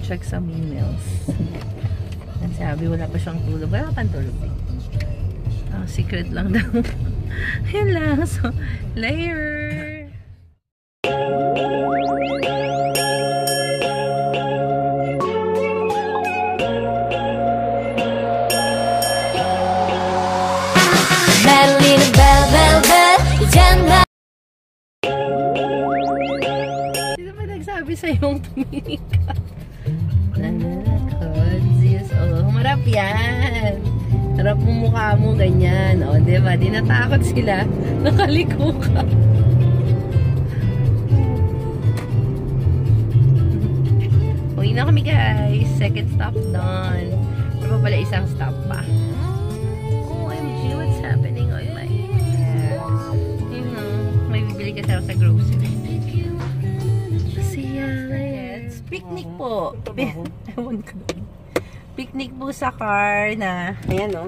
check some emails. Ang sabi, wala pa siyang tulog. Wala pang tulog. Oh, secret lang daw. Yan lang. So, later! Bell, little bell. Sino ba nagsabi sa'yong tumingin ka? Nanakonscious. Oh, humarap yan. Harap mo mukha mo, ganyan. O, oh, diba? Di natakot sila. Nakaliko ka. Uwi na kami, guys. Second stop done. Ano pa pala isang stop pa? OMG, what's happening on my hair? You know, may bibili kasi ako sa grocery. Picnic po. Ewan ko. Picnic po sa car na, ayan o.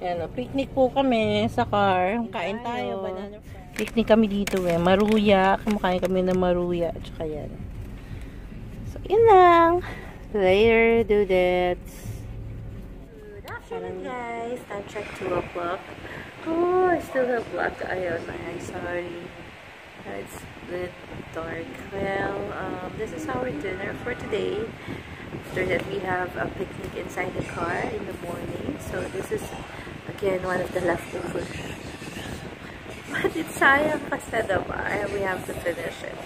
Ayan o, picnic po kami sa car. Kain tayo, banana Picnic kami dito eh. Maruya. Kumakain kami ng maruya. At saka yan. So, yun lang. Later, do that. Good afternoon, guys. Time check 2 o'clock. Oh, I still have black eye on my eye. Sorry. It's bit dark. Well, um, this is our dinner for today. After that, we have a picnic inside the car in the morning. So this is, again, one of the leftovers. But it's sayang kasi diba? And we have to finish it.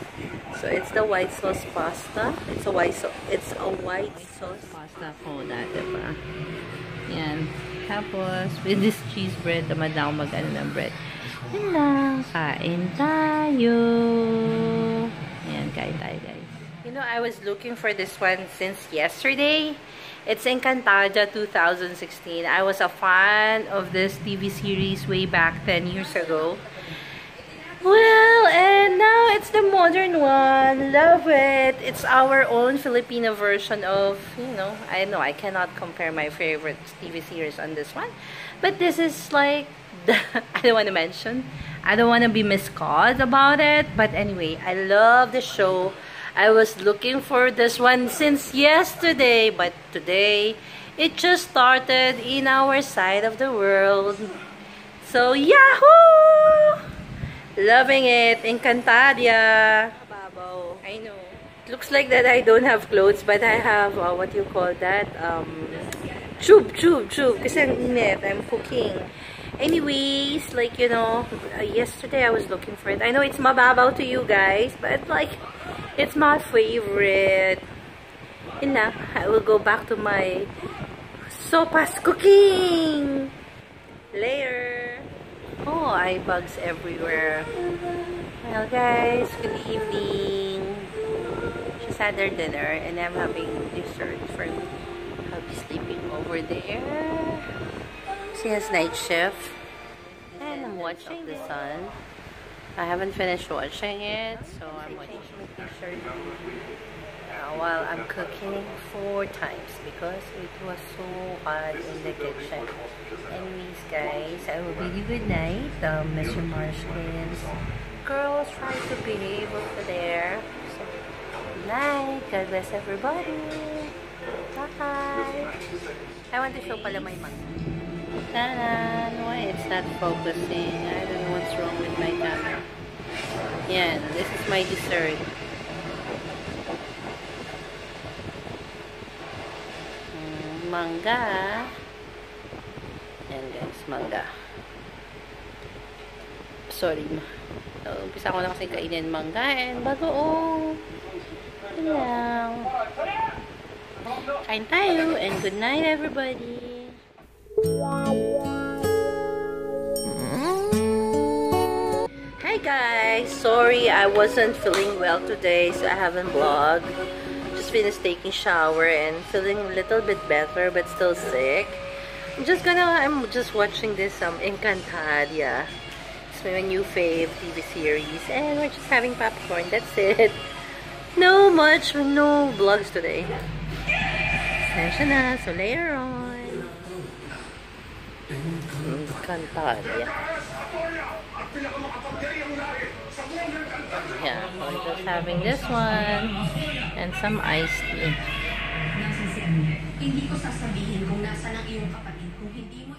So it's the white sauce pasta. It's a white sauce. It's a white sauce pasta po na, diba? Yan. Tapos, with this cheese bread, na ako mag-ano ng bread. Yan lang. Kain tayo. Yan, kain tayo, guys. You know, I was looking for this one since yesterday. It's Encantadia 2016. I was a fan of this TV series way back 10 years ago. Well, and now it's the modern one. Love it. It's our own Filipino version of, you know, I know I cannot compare my favorite TV series on this one. But this is like, the, I don't want to mention. I don't want to be miscalled about it. But anyway, I love the show. I was looking for this one since yesterday. But today, it just started in our side of the world. So, yahoo! Loving it. Encantadia. Babaw. I know. It looks like that I don't have clothes, but I have, uh, what you call that? Um, tube, tube, tube. Kasi ang init. I'm cooking. Anyways, like, you know, uh, yesterday I was looking for it. I know it's mababaw to you guys, but like, it's my favorite. Yun na. I will go back to my sopas cooking. Oh, bugs everywhere. Well, guys, good evening. Just had their dinner, and I'm having dessert for me. I'll be sleeping over there. She has night shift. And I'm watching the sun. I haven't finished watching it, so I'm watching t-shirt uh, while I'm cooking four times because it was so hot in the kitchen. Anyways, guys, I will bid you good night. Um, Mr. Marshkins. Girls, try to behave over there. So, good night. God bless everybody. Bye. I want to show pala my. Taran! Why it's not focusing? I don't know what's wrong with my camera. Yan, this is my dessert. Mm, Mangga. Yan guys, mangga. Sorry. So, umpisa ko na kasi kainin mangga and bagoong. Yan lang. Kain tayo and good night everybody. Sorry I wasn't feeling well today so I haven't vlogged. Just finished taking shower and feeling a little bit better but still sick. I'm just gonna, I'm just watching this um, Encantadia. It's my new fave TV series and we're just having popcorn. That's it. No much, no vlogs today. Sensya. So later on. Encantadia. Yeah, we're just having this one and some iced tea. Nasa si Annette. Hindi ko sasabihin kung nasa ng iyong kapatid kung hindi mo